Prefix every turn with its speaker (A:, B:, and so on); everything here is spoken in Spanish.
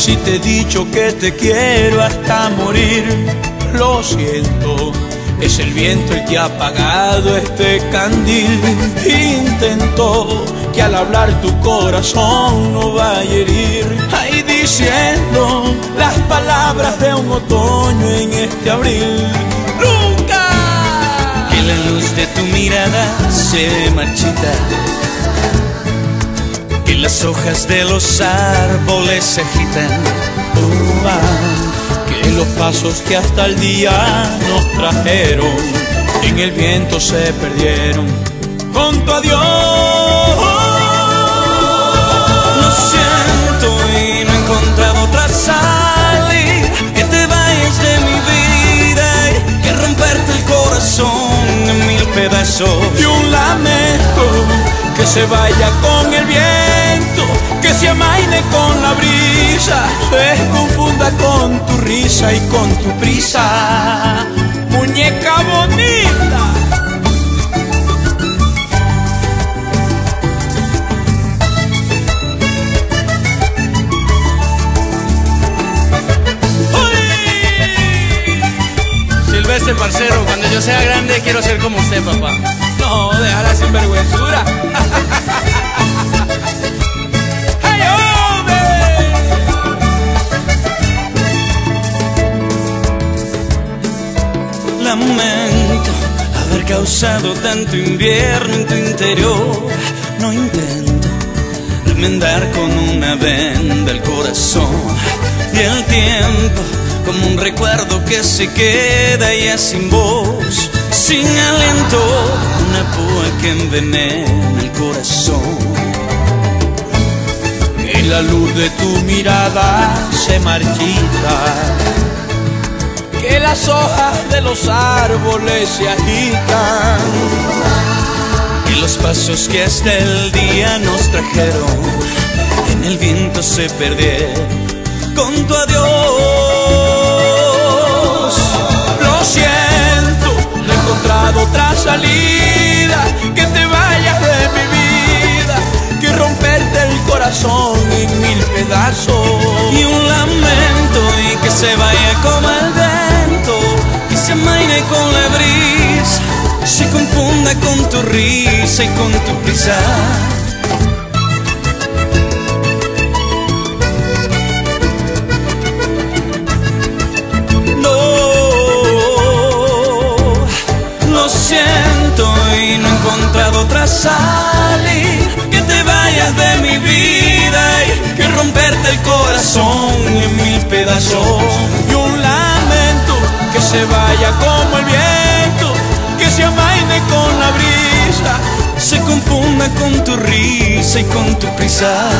A: Si te he dicho que te quiero hasta morir, lo siento. Es el viento el que ha apagado este candil. Intento que al hablar tu corazón no vaya a herir. Ahí diciendo las palabras de un otoño en este abril. ¡Nunca!
B: Que la luz de tu mirada se marchita. Las hojas de los árboles se agitan.
A: Que los pasos que hasta el día nos trajeron en el viento se perdieron. Con tu adiós.
B: Lo siento y no he encontrado otra salida. Que te vayas de mi vida y que romperte el corazón en mil pedazos.
A: y un lamento que se vaya con el viento, y con tu prisa, muñeca bonita.
C: Silvestre, parcero, cuando yo sea grande quiero ser como usted, papá.
A: No, déjala sin vergüenzura.
B: Lamento haber causado tanto invierno en tu interior. No intento remendar con una venda el corazón y el tiempo como un recuerdo que se queda ya sin voz, sin aliento, una púa que envenena el corazón.
A: Y la luz de tu mirada se marchita, las hojas de los árboles se agitan.
B: Y los pasos que hasta el día nos trajeron en el viento se perdieron con tu adiós.
A: Lo siento, no he encontrado otra salida, que te vayas de mi vida, que romperte el corazón en mil pedazos.
B: Con tu prisa. No, lo siento y no he encontrado otra salida que te vayas de mi vida y que romperte el corazón en mil pedazos.
A: Y un lamento que se vaya como el viento, que se amaine con la brisa.
B: Se confunda con tu risa y con tu prisa.